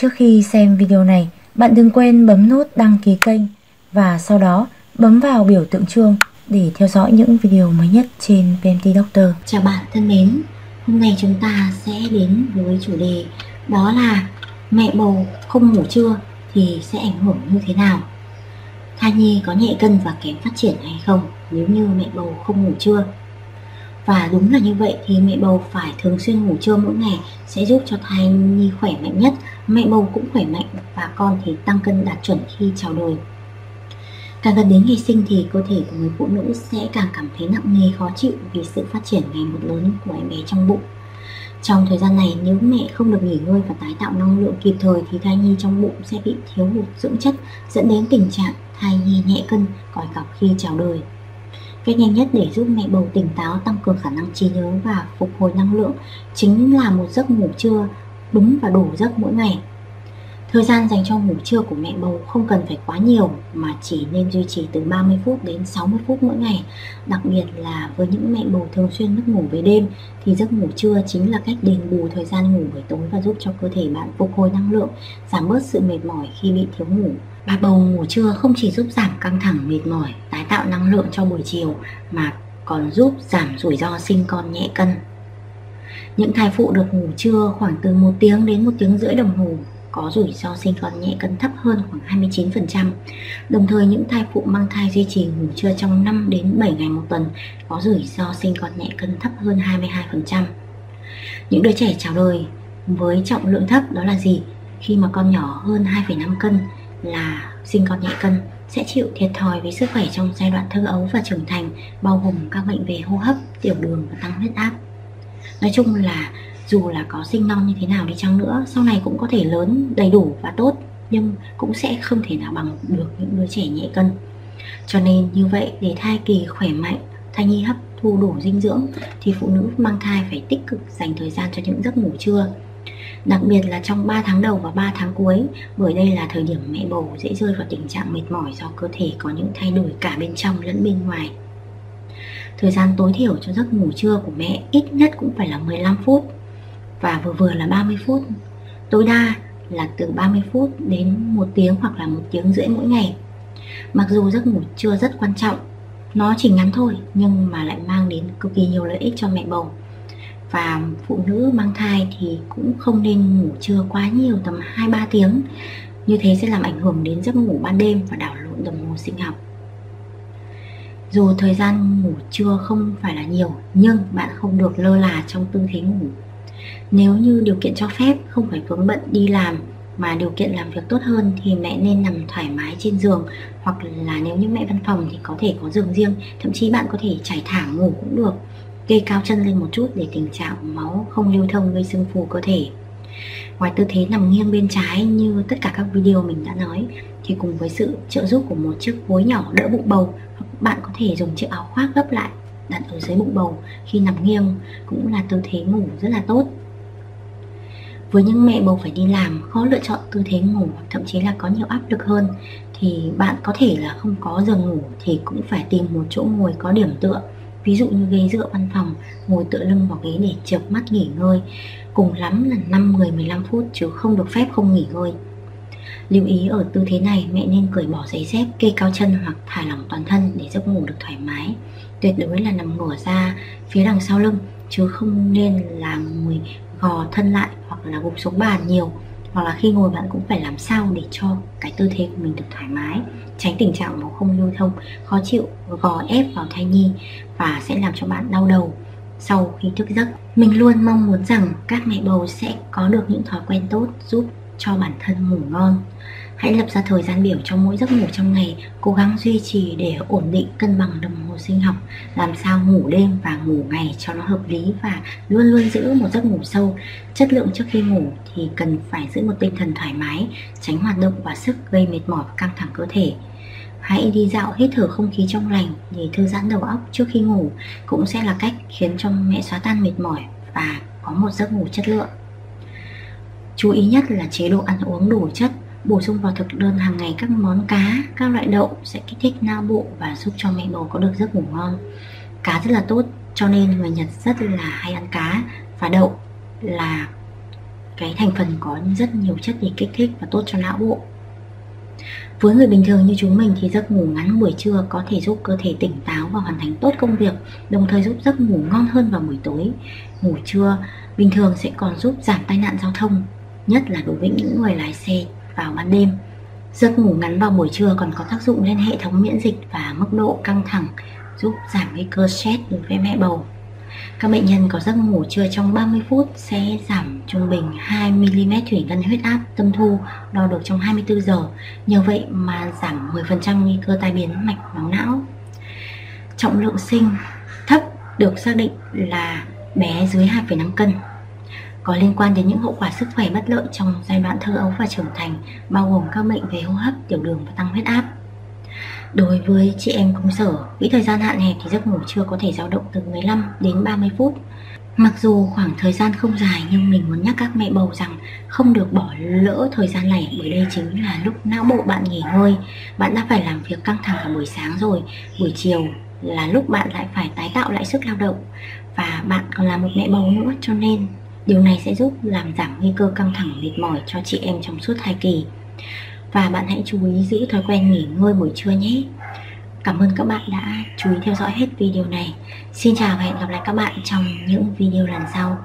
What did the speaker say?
Trước khi xem video này, bạn đừng quên bấm nút đăng ký kênh và sau đó bấm vào biểu tượng chuông để theo dõi những video mới nhất trên PMT Doctor. Chào bạn thân mến, hôm nay chúng ta sẽ đến với chủ đề đó là mẹ bầu không ngủ trưa thì sẽ ảnh hưởng như thế nào? Thai nhi có nhẹ cân và kém phát triển hay không nếu như mẹ bầu không ngủ trưa? Và đúng là như vậy thì mẹ bầu phải thường xuyên ngủ trưa mỗi ngày sẽ giúp cho thai nhi khỏe mạnh nhất, mẹ bầu cũng khỏe mạnh và con thì tăng cân đạt chuẩn khi chào đời. Càng gần đến ngày sinh thì cơ thể của người phụ nữ sẽ càng cảm thấy nặng nề khó chịu vì sự phát triển ngày một lớn của em bé trong bụng. Trong thời gian này nếu mẹ không được nghỉ ngơi và tái tạo năng lượng kịp thời thì thai nhi trong bụng sẽ bị thiếu hụt dưỡng chất dẫn đến tình trạng thai nhi nhẹ cân, còi cọc khi chào đời. Cách nhanh nhất để giúp mẹ bầu tỉnh táo, tăng cường khả năng trí nhớ và phục hồi năng lượng chính là một giấc ngủ trưa đúng và đủ giấc mỗi ngày. Thời gian dành cho ngủ trưa của mẹ bầu không cần phải quá nhiều mà chỉ nên duy trì từ 30 phút đến 60 phút mỗi ngày. Đặc biệt là với những mẹ bầu thường xuyên mất ngủ về đêm thì giấc ngủ trưa chính là cách đền bù thời gian ngủ buổi tối và giúp cho cơ thể bạn phục hồi năng lượng, giảm bớt sự mệt mỏi khi bị thiếu ngủ. Bà bầu ngủ trưa không chỉ giúp giảm căng thẳng mệt mỏi, tái tạo năng lượng cho buổi chiều mà còn giúp giảm rủi ro sinh con nhẹ cân. Những thai phụ được ngủ trưa khoảng từ 1 tiếng đến 1 tiếng rưỡi đồng hồ có rủi ro sinh con nhẹ cân thấp hơn khoảng 29%. Đồng thời những thai phụ mang thai duy trì ngủ trưa trong 5 đến 7 ngày một tuần có rủi ro sinh con nhẹ cân thấp hơn 22%. Những đứa trẻ chào đời với trọng lượng thấp đó là gì? Khi mà con nhỏ hơn 2,5 cân là sinh con nhẹ cân sẽ chịu thiệt thòi với sức khỏe trong giai đoạn thơ ấu và trưởng thành bao gồm các bệnh về hô hấp, tiểu đường và tăng huyết áp. Nói chung là dù là có sinh non như thế nào đi chăng nữa sau này cũng có thể lớn đầy đủ và tốt nhưng cũng sẽ không thể nào bằng được những đứa trẻ nhẹ cân cho nên như vậy để thai kỳ khỏe mạnh thai nhi hấp thu đủ dinh dưỡng thì phụ nữ mang thai phải tích cực dành thời gian cho những giấc ngủ trưa Đặc biệt là trong 3 tháng đầu và 3 tháng cuối, Bởi đây là thời điểm mẹ bầu dễ rơi vào tình trạng mệt mỏi do cơ thể có những thay đổi cả bên trong lẫn bên ngoài. Thời gian tối thiểu cho giấc ngủ trưa của mẹ ít nhất cũng phải là 15 phút, và vừa vừa là 30 phút. Tối đa là từ 30 phút đến một tiếng hoặc là một tiếng rưỡi mỗi ngày. Mặc dù giấc ngủ trưa rất quan trọng, nó chỉ ngắn thôi nhưng mà lại mang đến cực kỳ nhiều lợi ích cho mẹ bầu và phụ nữ mang thai thì cũng không nên ngủ trưa quá nhiều tầm 2-3 tiếng. Như thế sẽ làm ảnh hưởng đến giấc ngủ ban đêm và đảo lộn đồng hồ sinh học. Dù thời gian ngủ trưa không phải là nhiều, nhưng bạn không được lơ là trong tư thế ngủ. Nếu như điều kiện cho phép, không phải vướng bận đi làm, mà điều kiện làm việc tốt hơn thì mẹ nên nằm thoải mái trên giường, hoặc là nếu như mẹ văn phòng thì có thể có giường riêng, thậm chí bạn có thể trải thảm ngủ cũng được kê cao chân lên một chút để tình trạng máu không lưu thông gây sưng phù cơ thể. Ngoài tư thế nằm nghiêng bên trái như tất cả các video mình đã nói, thì cùng với sự trợ giúp của một chiếc gối nhỏ đỡ bụng bầu, bạn có thể dùng chiếc áo khoác gấp lại đặt ở dưới bụng bầu khi nằm nghiêng cũng là tư thế ngủ rất là tốt. Với những mẹ bầu phải đi làm, khó lựa chọn tư thế ngủ hoặc thậm chí là có nhiều áp lực hơn, thì bạn có thể là không có giường ngủ thì cũng phải tìm một chỗ ngồi có điểm tựa ví dụ như ghế dựa văn phòng ngồi tựa lưng vào ghế để chợp mắt nghỉ ngơi. Cùng lắm là 5 10 15 phút chứ không được phép không nghỉ ngơi. Lưu ý ở tư thế này mẹ nên cởi bỏ giày dép, kê cao chân hoặc thả lỏng toàn thân để giấc ngủ được thoải mái. Tuyệt đối là nằm ngửa ra phía đằng sau lưng chứ không nên là ngồi gò thân lại hoặc là gục xuống bàn nhiều hoặc là khi ngồi bạn cũng phải làm sao để cho cái tư thế của mình được thoải mái, tránh tình trạng máu không lưu thông, khó chịu, gò ép vào thai nhi và sẽ làm cho bạn đau đầu. Sau khi thức giấc, mình luôn mong muốn rằng các mẹ bầu sẽ có được những thói quen tốt giúp cho bản thân ngủ ngon. Hãy lập ra thời gian biểu cho mỗi giấc ngủ trong ngày, Cố gắng duy trì để ổn định, cân bằng đồng hồ sinh học. Làm sao ngủ đêm và ngủ ngày cho nó hợp lý Và luôn luôn giữ một giấc ngủ sâu. Chất lượng trước khi ngủ thì cần phải giữ một tinh thần thoải mái, Tránh hoạt động và sức, gây mệt mỏi và căng thẳng cơ thể. Hãy đi dạo hít thở không khí trong lành để thư giãn đầu óc trước khi ngủ Cũng sẽ là cách khiến cho mẹ xóa tan mệt mỏi và có một giấc ngủ chất lượng. Chú ý nhất là chế độ ăn uống đủ chất. Bổ sung vào thực đơn hàng ngày các món cá, các loại đậu sẽ kích thích não bộ và giúp cho mẹ bầu có được giấc ngủ ngon. Cá rất là tốt cho nên người Nhật rất là hay ăn cá và đậu là cái thành phần có rất nhiều chất để kích thích và tốt cho não bộ với người bình thường như chúng mình thì giấc ngủ ngắn buổi trưa có thể giúp cơ thể tỉnh táo và hoàn thành tốt công việc, đồng thời giúp giấc ngủ ngon hơn vào buổi tối. Ngủ trưa bình thường sẽ còn giúp giảm tai nạn giao thông, nhất là đối với những người lái xe vào ban đêm. Giấc ngủ ngắn vào buổi trưa còn có tác dụng lên hệ thống miễn dịch và mức độ căng thẳng, giúp giảm nguy cơ stress đối với mẹ bầu. Các bệnh nhân có giấc ngủ trưa trong 30 phút sẽ giảm trung bình 2mm thủy ngân huyết áp tâm thu đo được trong 24 giờ. Nhờ vậy mà giảm 10% nguy cơ tai biến mạch máu não. Trọng lượng sinh thấp được xác định là bé dưới 2,5 cân có liên quan đến những hậu quả sức khỏe bất lợi trong giai đoạn thơ ấu và trưởng thành bao gồm các bệnh về hô hấp, tiểu đường và tăng huyết áp. Đối với chị em công sở, quỹ thời gian hạn hẹp thì giấc ngủ trưa có thể dao động từ 15 đến 30 phút. Mặc dù khoảng thời gian không dài nhưng mình muốn nhắc các mẹ bầu rằng không được bỏ lỡ thời gian này bởi đây chính là lúc não bộ bạn nghỉ ngơi. Bạn đã phải làm việc căng thẳng cả buổi sáng rồi, buổi chiều là lúc bạn lại phải tái tạo lại sức lao động và bạn còn là một mẹ bầu nữa cho nên điều này sẽ giúp làm giảm nguy cơ căng thẳng mệt mỏi cho chị em trong suốt thai kỳ. Và bạn hãy chú ý giữ thói quen nghỉ ngơi buổi trưa nhé. Cảm ơn các bạn đã chú ý theo dõi hết video này. Xin chào và hẹn gặp lại các bạn trong những video lần sau.